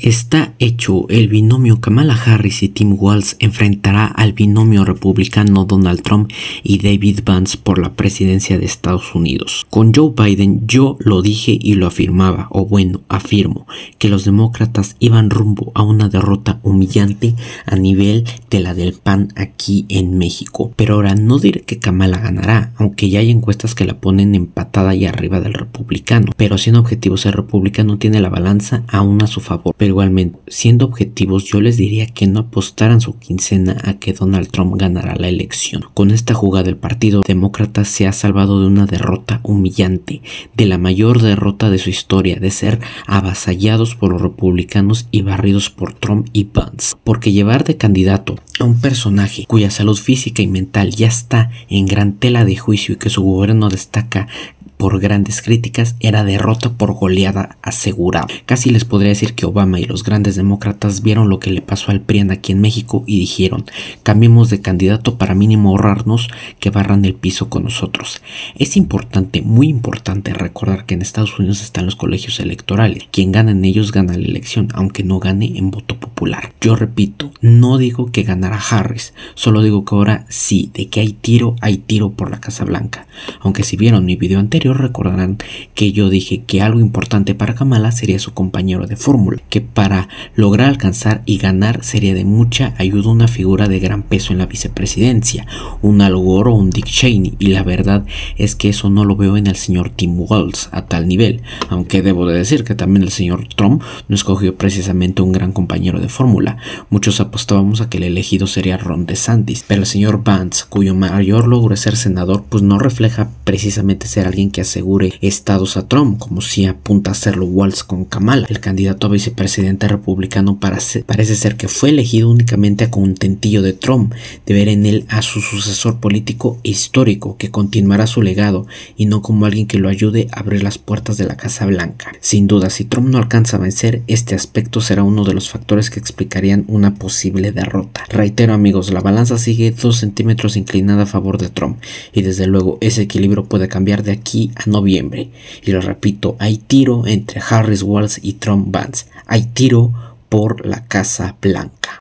Está hecho, el binomio Kamala Harris y Tim Walz enfrentará al binomio republicano Donald Trump y David Vance por la presidencia de Estados Unidos. Con Joe Biden yo lo dije y lo afirmaba, o bueno, afirmo, que los demócratas iban rumbo a una derrota humillante a nivel de la del PAN aquí en México. Pero ahora no diré que Kamala ganará, aunque ya hay encuestas que la ponen empatada y arriba del republicano. Pero siendo objetivos, el republicano tiene la balanza aún a su favor. Pero igualmente, siendo objetivos, yo les diría que no apostaran su quincena a que Donald Trump ganará la elección. Con esta jugada el Partido Demócrata se ha salvado de una derrota humillante, de la mayor derrota de su historia, de ser avasallados por los republicanos y barridos por Trump y Vance. Porque llevar de candidato a un personaje cuya salud física y mental ya está en gran tela de juicio y que su gobierno destaca por grandes críticas era derrota por goleada asegurada. Casi les podría decir que Obama y los grandes demócratas vieron lo que le pasó al PRIAN aquí en México y dijeron, cambiemos de candidato para mínimo ahorrarnos que barran el piso con nosotros. Es importante, muy importante recordar que en Estados Unidos están los colegios electorales. Quien gana en ellos gana la elección, aunque no gane en voto popular. Yo repito, no digo que ganara Harris, solo digo que ahora sí, de que hay tiro, hay tiro por la Casa Blanca. Aunque si vieron mi video anterior, recordarán que yo dije que algo importante para Kamala sería su compañero de fórmula, que para lograr alcanzar y ganar sería de mucha ayuda una figura de gran peso en la vicepresidencia, un Al Gore o un Dick Cheney, y la verdad es que eso no lo veo en el señor Tim Walz a tal nivel, aunque debo de decir que también el señor Trump no escogió precisamente un gran compañero de fórmula, muchos apostábamos a que el elegido sería Ron DeSantis, pero el señor Vance, cuyo mayor logro es ser senador, pues no refleja precisamente ser alguien que asegure estados a Trump, como si apunta a hacerlo Walz con Kamala. El candidato a vicepresidente republicano parece ser que fue elegido únicamente a contentillo de Trump, de ver en él a su sucesor político histórico que continuará su legado y no como alguien que lo ayude a abrir las puertas de la Casa Blanca. Sin duda, si Trump no alcanza a vencer, este aspecto será uno de los factores que explicarían una posible derrota. Reitero amigos, la balanza sigue 2 centímetros inclinada a favor de Trump y desde luego ese equilibrio puede cambiar de aquí a noviembre. Y lo repito, hay tiro entre Harris Walls y Trump Vance. Hay tiro por la Casa Blanca.